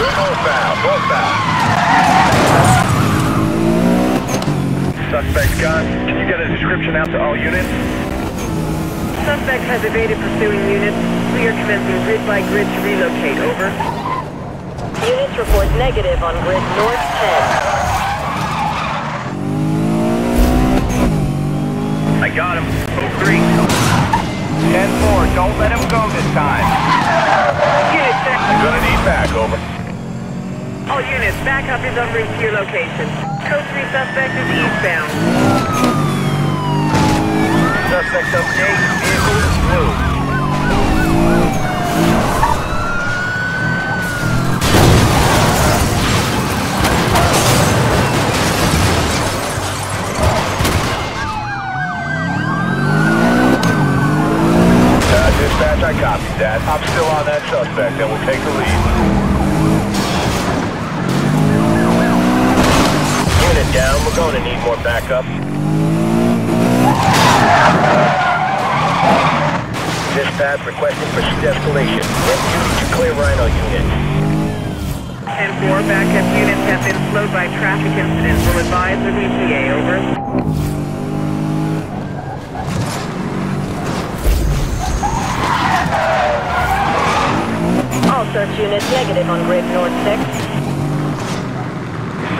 Northbound, northbound. Suspect gone. Can you get a description out to all units? Suspect has evaded pursuing units. We are commencing grid by grid to relocate. Over. Units report negative on grid north 10. I got him. Oh, 03. 10-4, don't let him go this time. Unit check. I'm gonna need back, over. All units, backup is en route to your location. Code 3 suspect is eastbound. Suspect update, vehicle is blue. Dispatch, I copied that. I'm still on that suspect, and we'll take the lead. Down, we're going to need more backup. Dispatch requesting pursuit escalation. Get duty to clear Rhino unit. 10-4, backup units have been slowed by traffic incidents. Will advise the ETA. Over. All search units negative on grid north 6.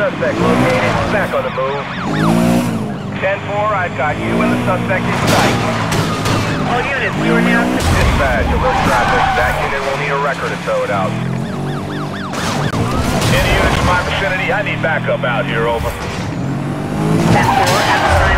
Suspect located, back on the move. 10-4, I've got you and the suspect in sight. All units, we are now... Dispatch, alert traffic. That unit will need a record to tow it out. Any units in my vicinity? I need backup out here, over. 10-4,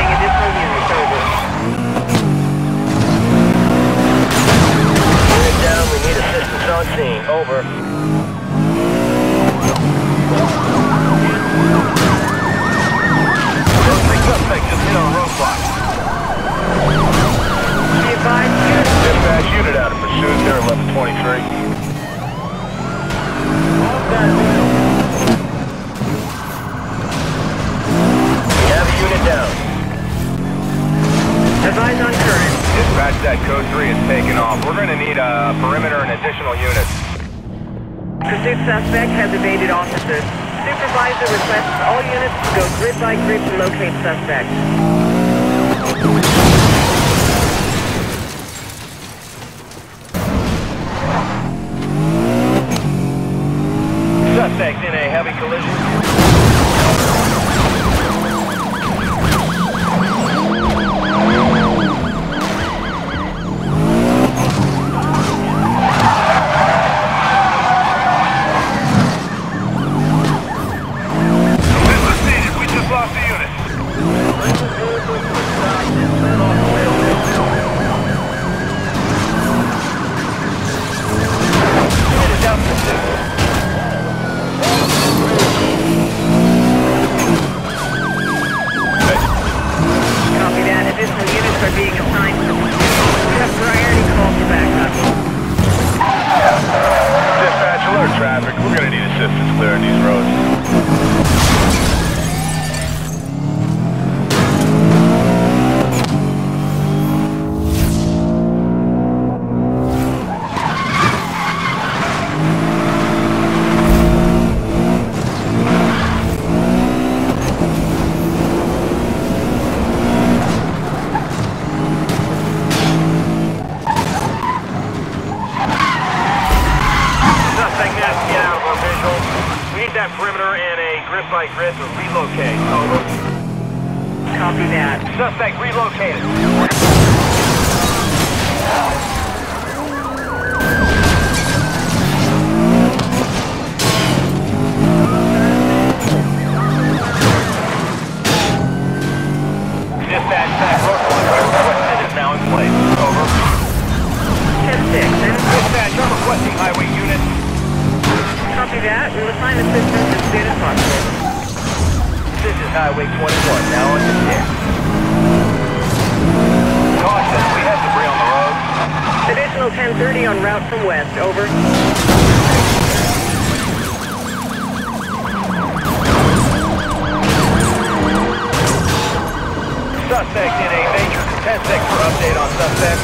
Suspect in a major 10 for update on suspect.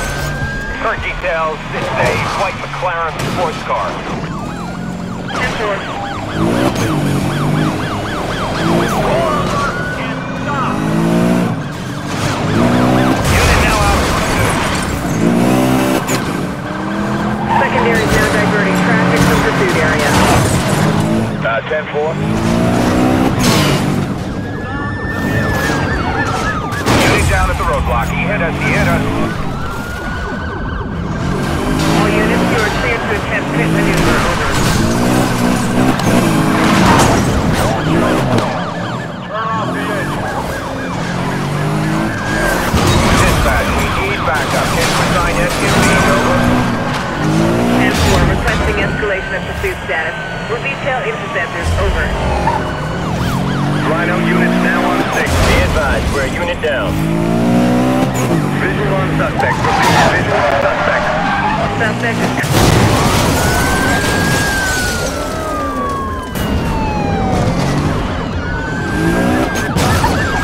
Current details, it's a white McLaren sports car. 10-4. Unit now out. Secondary diverting traffic from pursuit area. Uh, 10-4. Unit down at the roadblock. He hit us, he hit us. All units, you are cleared to attempt pit maneuver. Over. Dispatch, we need backup. Can you requesting of pursuit status. Will detail interceptors. Over. Rhino units now on six. Be advised, we're a unit down. Visual on suspect. Repeat, visual on suspect. Suspect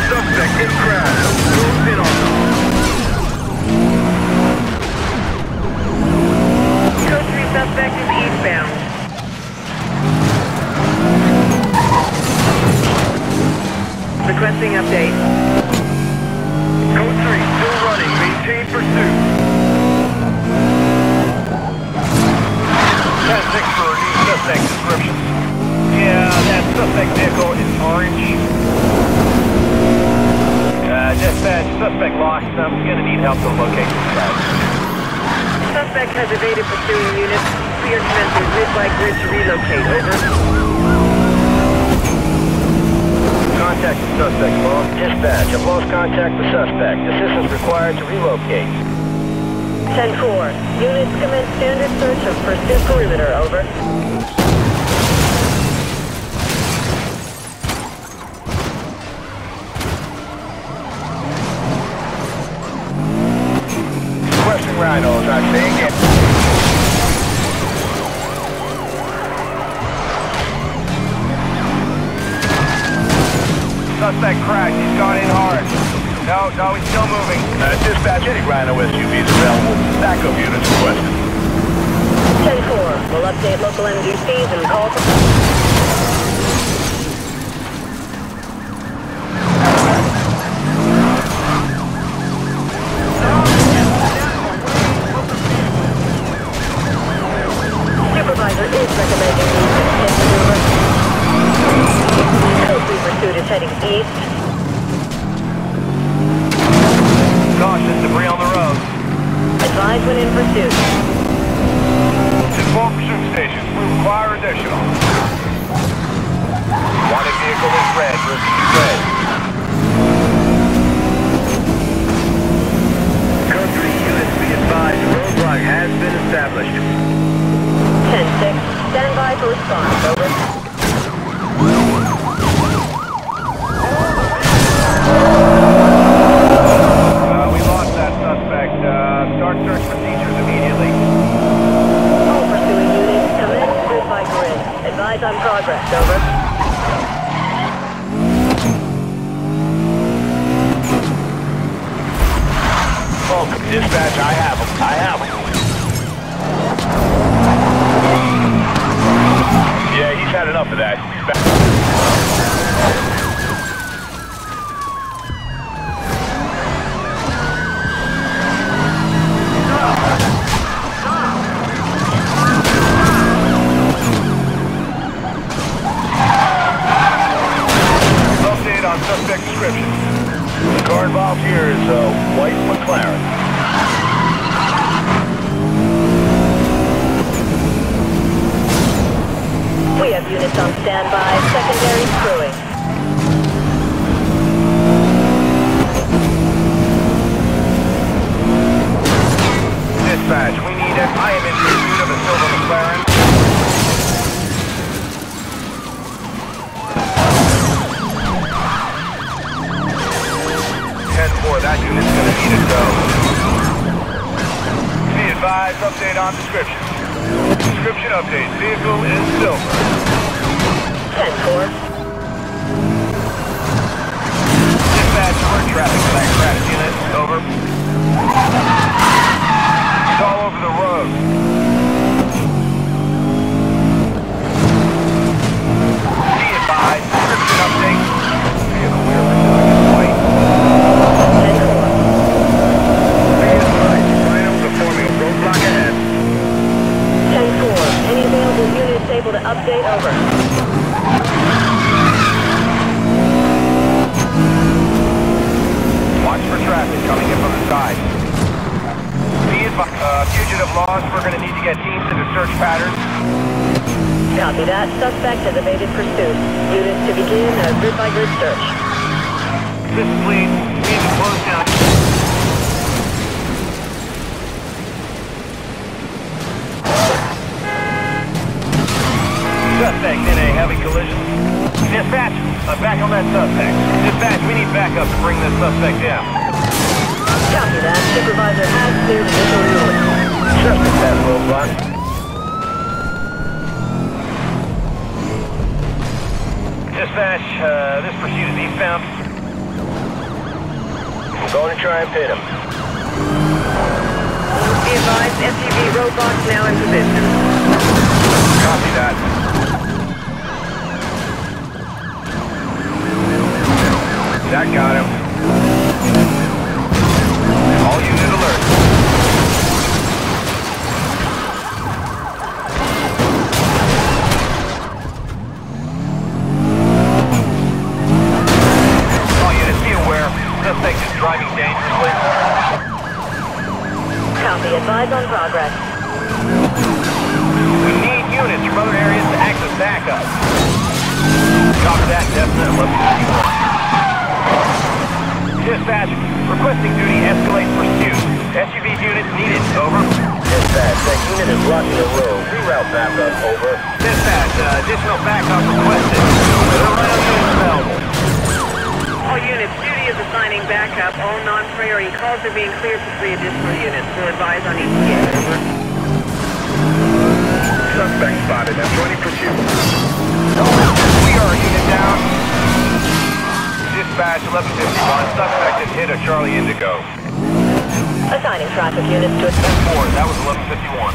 Suspect in crash. Move in on suspect is eastbound. Requesting update. Code 3, still running. Maintain pursuit. 10-6 for new suspect description. Yeah, that suspect vehicle is orange. Uh, dispatch, suspect lost. I'm gonna need help to locate this guy. Suspect has evaded pursuing units. We are commencing by grid to relocate. Over. Contact the suspect, Bob. Dispatch, I've lost contact with suspect. Assistance required to relocate. 10-4. Units commence standard search of pursuit perimeter. Over. Requesting rhinos, I'm saying. Suspect crashed, he's gone in hard. No, no, he's still moving. Uh, dispatch, any rhino SUVs available. Backup units requested. 10-4. We'll update local MDCs and call for... progress. Over. Dispatch, I have him. I have him. Yeah, he's had enough of that. Update on suspect description. The car involved here is a white McLaren. We have units on standby. Secondary screwing. Dispatch, we need an I am in update on description. Description update. Vehicle is silver. 10-4. Dispatch for traffic back crash unit. Over. It's all over the road. Be advised. Description update. Able to update, over. Watch for traffic coming in from the side. Be advised, uh, fugitive lost. We're going to need to get teams into search patterns. Copy that. Suspect has evaded pursuit. Units to begin a grid-by-grid search. This fleet, we need to close down. Suspect in a heavy collision. Dispatch, I'm back on that suspect. Dispatch, we need backup to bring this suspect down. Copy that. Supervisor has cleared initial unit. Suspect has roadblock. Dispatch, uh, this pursuit is eastbound. I'm going to try and pit him. Be advised, SUV roadblocks now in position. Copy that. That got him. Dispatch 1151. Suspect has hit a Charlie Indigo. Assigning traffic units to a... 4. That was 1151.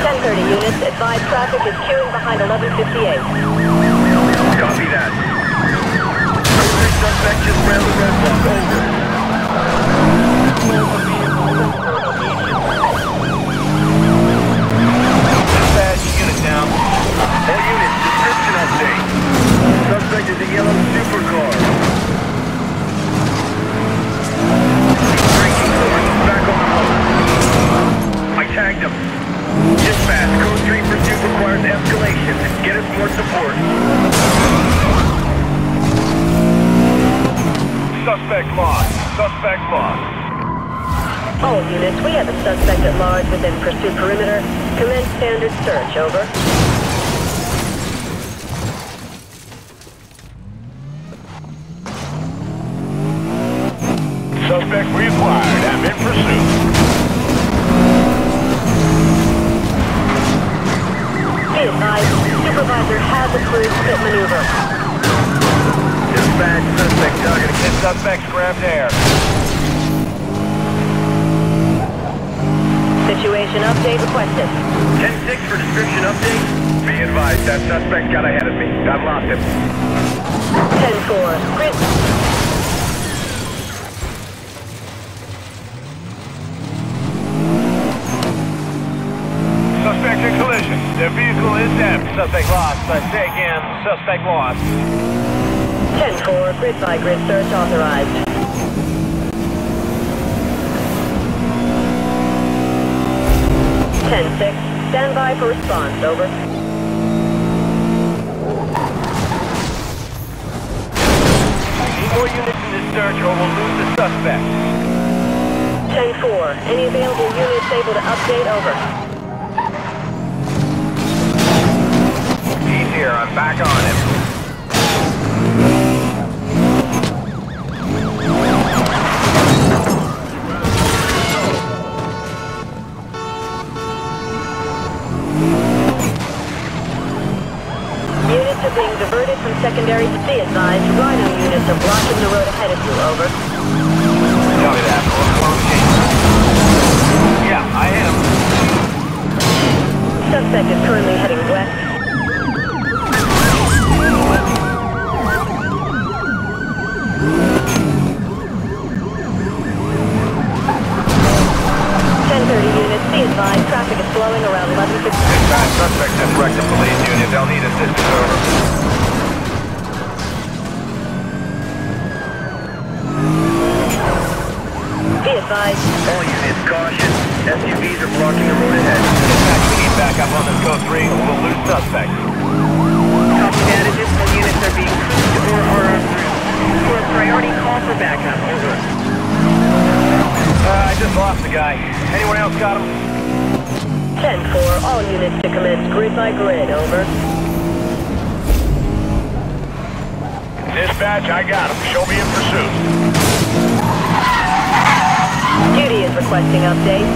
1030 units. Advise traffic is queuing behind 1158. Copy that. Suspect just ran the red block. Over. Suspect is a yellow supercar. Back on. I tagged him. Dispatch, code 3 pursuit requires escalation. Get us more support. Suspect lost. Suspect lost. All units, we have a suspect at large within pursuit perimeter. Commence standard search. Over. Suspect reacquired. I'm in pursuit. Be advised, supervisor has approved pit maneuver. Dispatch, suspect targeting. This suspect's grabbed air. Situation update requested. 10-6 for description update. Be advised, that suspect got ahead of me. I've lost him. 10-4. Grid... Suspect in collision. The vehicle is dead. Suspect lost. I say again, suspect lost. 10-4. Grid by grid search authorized. Ten six. Stand by for response. Over. Need more units in this search or we'll lose the suspect. 10-4. Any available units able to update? Over. Here. I'm back on him. Units are being diverted from secondary to be advised. Rhino units are blocking the road ahead of you. Over. Copy that. Yeah, I him. Suspect is currently heading west. Unit. They'll need assistance, over. Be advised, All units, caution. SUVs are blocking the road ahead. We need backup on this code 3. We'll lose suspect. Copy that. Additional units are being cruised or are en route. For a priority call for backup. Over. Uh, I just lost the guy. Anyone else got him? 10-4, all units to commence grid by grid, over. Dispatch, I got him. Show me in pursuit. Duty is requesting update.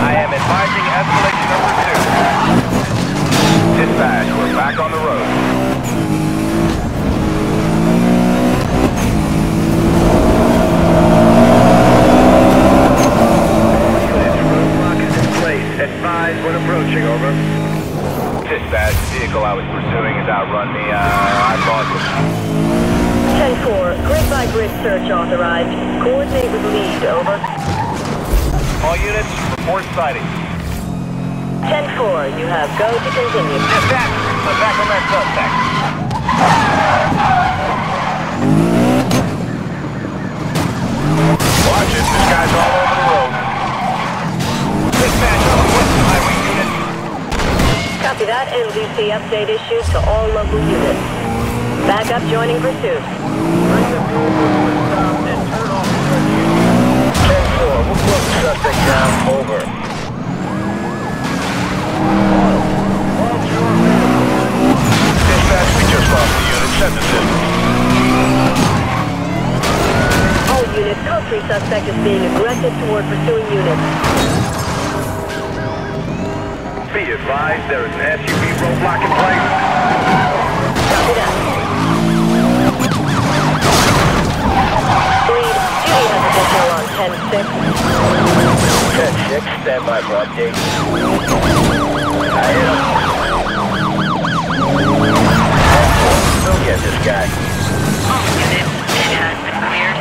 I am advising escalation of pursuit. Dispatch, we're back on the road. Issued to all local units. Backup joining pursuit. 10-4, we'll suspect down. Over. Just the unit. Send. All units, code 3 suspect is being aggressive toward pursuing advised, there is an SUV roadblock in place. That. Lead, duty has on 10-6. 10-6, stand by for update. I hit him. Don't get this guy. All units, it has been cleared.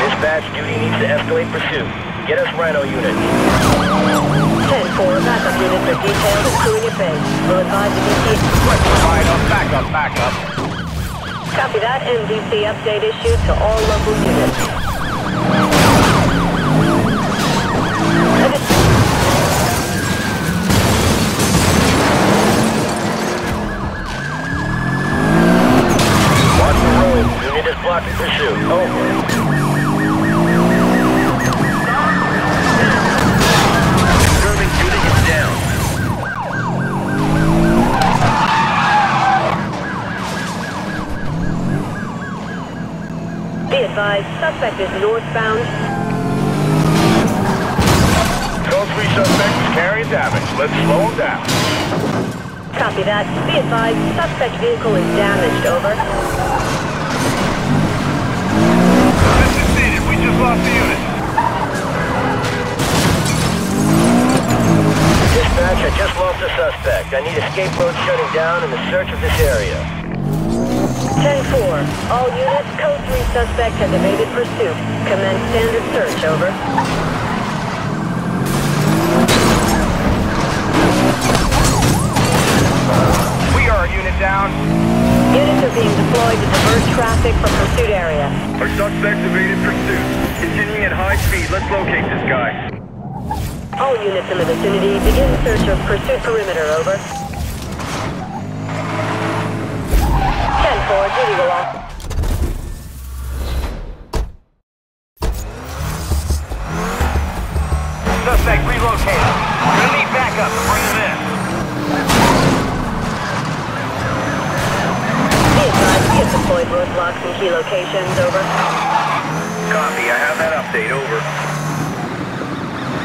Dispatch, duty needs to escalate pursuit. Get us Rhino units. 10-4, backup units are detailed and crewing at base. Will advise the DC. Rhino, back up, back up. Copy that. NVC update issued to all local units. Is northbound. Code 3 suspect is carrying damage. Let's slow him down. Copy that. Be advised, suspect vehicle is damaged. Over. Mission stated. We just lost the unit. Dispatch, I just lost a suspect. I need escape road shutting down and the search of this area. 10-4. All units, code 3 suspect has evaded pursuit. Commence standard search. Over. We are a unit down. Units are being deployed to divert traffic from pursuit area. Our suspect evaded pursuit. Continuing at high speed. Let's locate this guy. All units in the vicinity, begin search of pursuit perimeter. Over. 10-4, duty will. Suspect relocated. Gonna need backup bring in. We deployed roadblocks key locations. Over. Copy. I have that update. Over.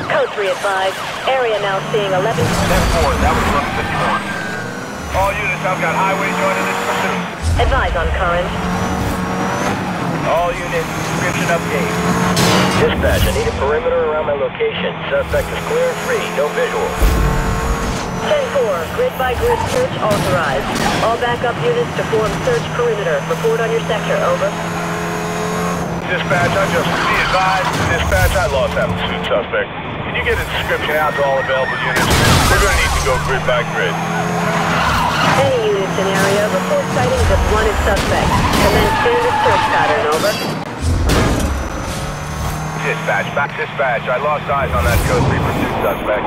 Code 3 advised. Area now seeing 11. 10-4. That was from 51. All units, I've got highway joining this pursuit. Advise on current. All units, description update. Dispatch, I need a perimeter around my location. Suspect is clear and free. No visual. 10-4, grid by grid search authorized. All backup units to form search perimeter. Report on your sector. Over. Dispatch, I just be advised. Dispatch, I lost that pursuit suspect. can you get a description out to all available units? We're gonna need to go grid by grid. Any in area, report sightings of wanted suspect. Commence standard search pattern, over. Dispatch, back dispatch. I lost eyes on that code 3 pursuit suspect.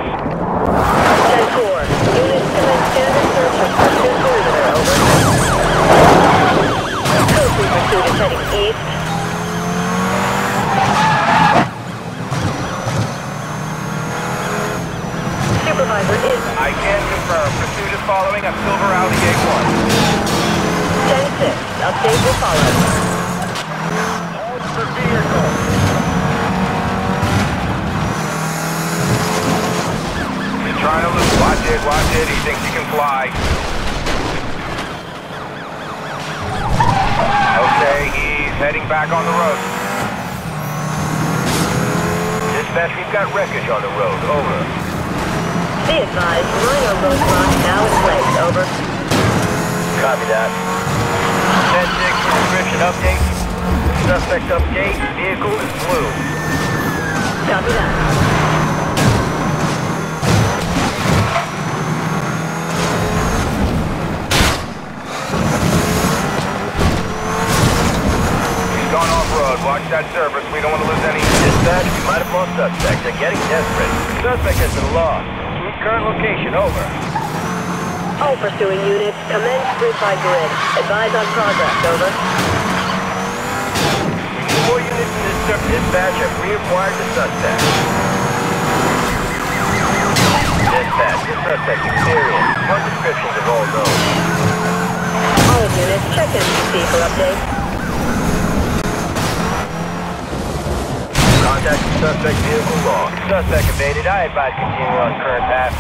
10-4. Units commence standard search of pursuit perimeter, over. Code 3 pursuit is heading east. Supervisor is I can confirm. Pursuit following a silver Audi A1. 10-6. Update will follow. Hold the vehicle. He's trying to lose. Watch it, watch it. He thinks he can fly. Okay, he's heading back on the road. Dispatch, we've got wreckage on the road. Over. Be advised, minor roadblock now in place, over. Copy that. 10-6, description update. Suspect update. Vehicle is blue. Copy that. He's gone off-road. Watch that surface. We don't want to lose any... Dispatch, we might have lost suspect. They're getting desperate. Suspect has been lost. Current location, over. All pursuing units, commence grid by grid. Advise on progress, over. Four units in this dispatch have reacquired the suspect. Dispatch, this suspect experienced. No descriptions of all known. All units, check MCC for update. Contact the suspect vehicle lost. Suspect evaded. I advise continue on current path.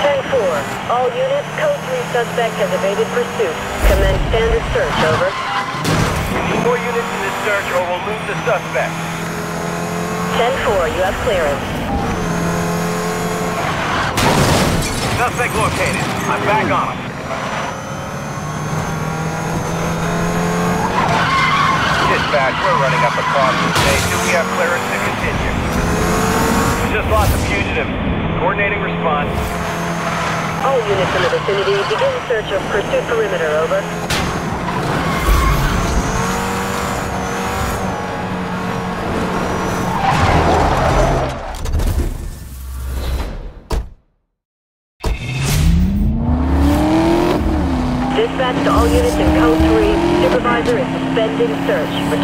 10-4. All units, code 3 suspect has evaded pursuit. Commence standard search, over. More units in this search or we'll lose the suspect. 10-4, you have clearance. Suspect located. I'm back on him. Dispatch, we're running up across the state. Do we have clearance to continue? We just lost a fugitive. Coordinating response. All units in the vicinity, begin search of pursuit perimeter, over. Suspending search. Return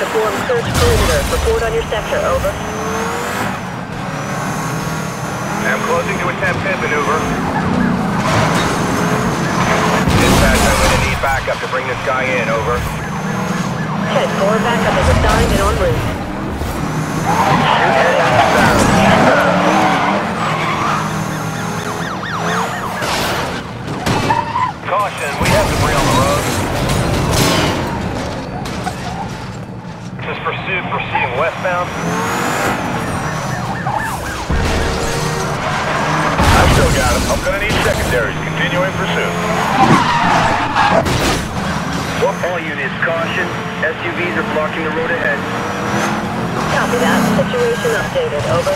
to form search perimeter. Report on your sector, over. I'm closing to attempt pit maneuver. Dispatch, I'm gonna need backup to bring this guy in, over. 10-4, backup is assigned and en route. Caution, we is pursuit proceeding westbound. I still got him. I'm gonna need secondaries. Continuing pursuit. All units, caution. SUVs are blocking the road ahead. Copy that. Situation updated, over.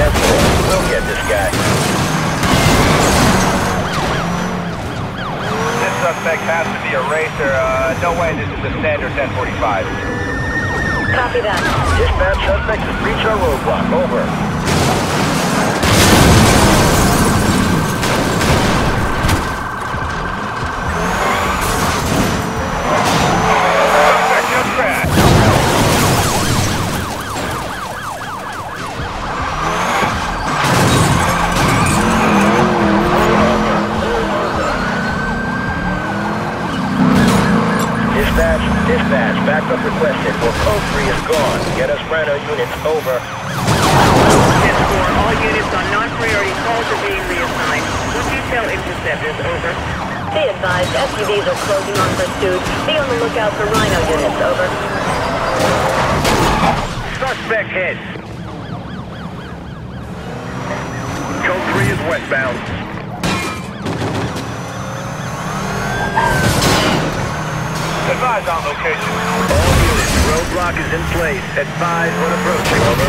That's it. We'll get this guy. Suspect has to be a racer. Uh, no way this is a standard 1045. Copy that. Dispatch, suspect has reached our roadblock. Over. Dispatch, dispatch, backup requested. Well, code 3 is gone. Get us Rhino units over. 10-4, all units on non-priority calls are being reassigned. Would detail interceptors, over. Be advised, SUVs are closing on pursuit. Be on the lookout for Rhino units, over. Suspect hit. Code 3 is westbound. Advise on location. All units, roadblock is in place. Advise when approaching. Over.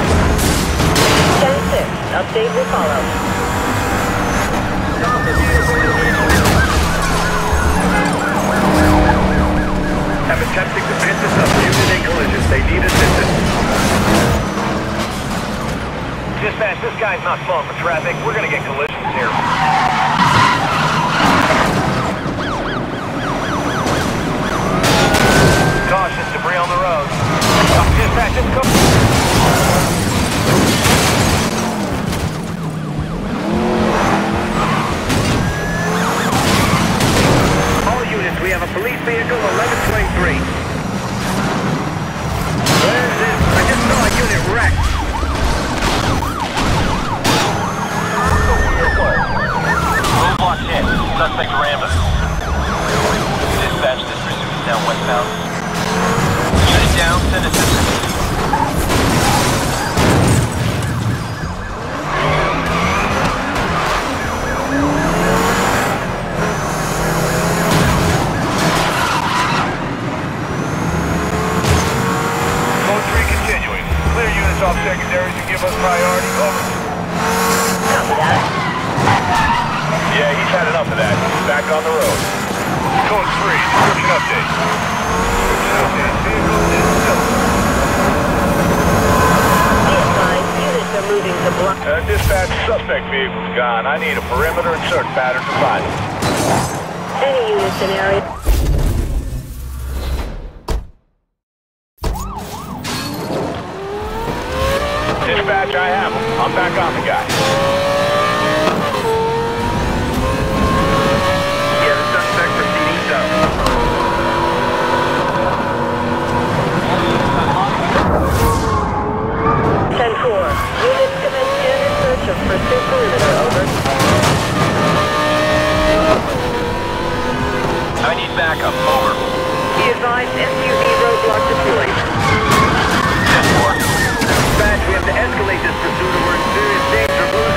10-6, update will follow. I'm attempting to pin this up. Unit in collision. They need assistance. Dispatch, this guy's not slowing for traffic. We're gonna get collisions here. The road. Dispatch, we have a police vehicle 1123. Where is this? I just saw a unit wrecked. Suspect Rambus. Dispatch, this pursuit is now westbound. Down, send 3 continuing. Clear units off and give us priority. Yeah, he's had enough of that. He's back on the road. Code 3, description update. Description update. Vehicle is still. Be advised, units are moving to block. Uh, dispatch, suspect vehicle's gone. I need a perimeter and search pattern to find him. Any units in area. Dispatch, I have him. I'm back on the guy. Yeah, the suspect proceeding south. Ten four. Units commence standard search of pursuit perimeter, over. I need backup. Over. Be advised, SUV roadblock deployed. 10-4. Dispatch, we have to escalate this pursuit or we're in serious danger